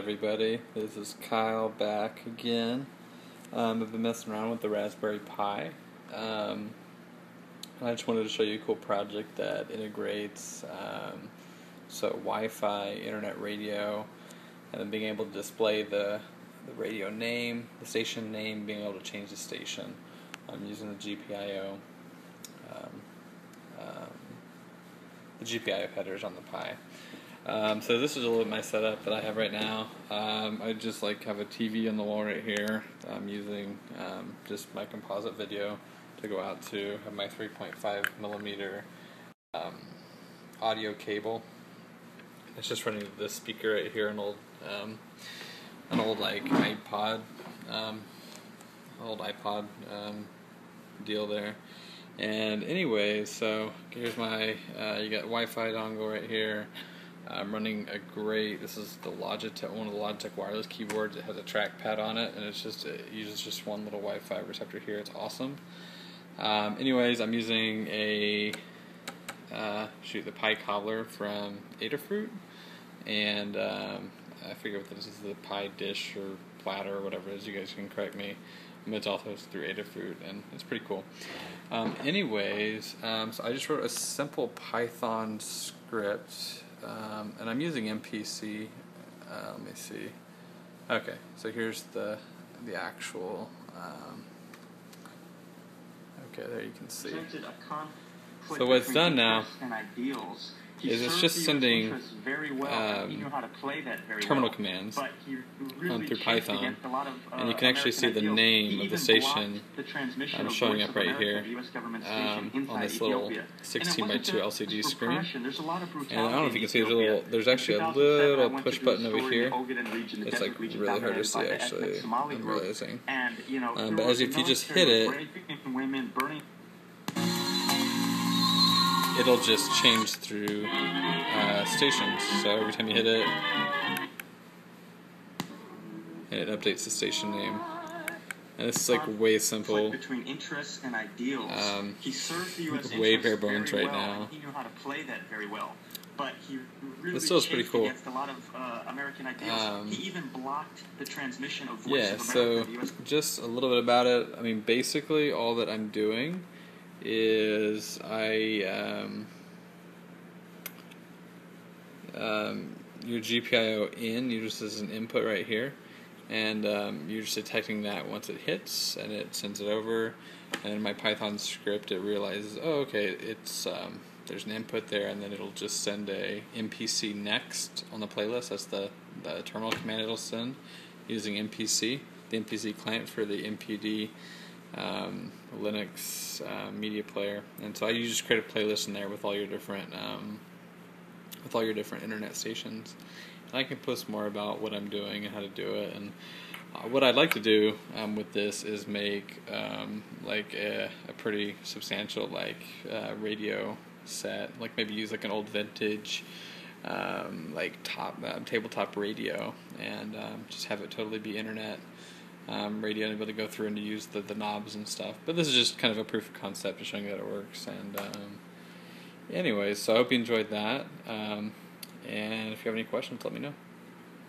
everybody? This is Kyle back again. Um, I've been messing around with the Raspberry Pi. Um, and I just wanted to show you a cool project that integrates um, so Wi-Fi, internet radio, and then being able to display the, the radio name, the station name, being able to change the station. I'm using the GPIO. Um, um, the GPIO headers on the Pi. Um, so this is a little bit my setup that I have right now. Um, I just like have a TV on the wall right here. I'm using um, just my composite video to go out to. have my 3.5 millimeter um, audio cable. It's just running this speaker right here, an old, um, an old like iPod, um, old iPod deal there. And anyway, so here's my, uh, you got Wi-Fi dongle right here. I'm running a great, this is the Logitech, one of the Logitech wireless keyboards. It has a trackpad on it, and it's just, it uses just one little Wi-Fi receptor here. It's awesome. Um, anyways, I'm using a, uh, shoot, the Pi Cobbler from Adafruit, and um, I forget what this is, the Pi Dish or platter or whatever it is. You guys can correct me. It's also through Adafruit, and it's pretty cool. Um, anyways, um, so I just wrote a simple Python script um, and I'm using MPC. Uh, let me see. Okay, so here's the the actual. Um, okay, there you can see. So what's done now is it's just sending um, terminal commands really through Python, uh, and you can actually see the name of the station I'm showing up right here um, on this little 16 by 2 LCD screen. And I don't know if you can see, there's, a little, there's actually a little push button over here. It's like really hard to see actually, I'm realizing. Um, but as if you just hit it, it'll just change through uh, stations. So every time you hit it, it updates the station name. And this is like way simple. Between interests and ideals. Um, he served the U.S. way bare bones right well, now. He knew how to play that very well. But he really this still is pretty cool. Against a lot of uh, American ideals. Um, he even blocked the transmission of voice yeah. Of so just a little bit about it. I mean, basically, all that I'm doing is I um, um, your GPIO in you just as an input right here, and um, you're just detecting that once it hits, and it sends it over. And in my Python script, it realizes, oh, okay, it's um, there's an input there, and then it'll just send a MPC next on the playlist. That's the the terminal command it'll send using MPC, the MPC client for the MPD um, Linux uh, media player, and so I you just create a playlist in there with all your different um, with all your different internet stations. And I can post more about what I'm doing and how to do it. And uh, what I'd like to do um, with this is make um, like a, a, pretty substantial like uh, radio set, like maybe use like an old vintage. Um, like top uh, tabletop radio and um, just have it totally be internet um, radio and able to go through and to use the, the knobs and stuff. But this is just kind of a proof of concept to showing that it works. And um, anyways, so I hope you enjoyed that. Um, and if you have any questions, let me know.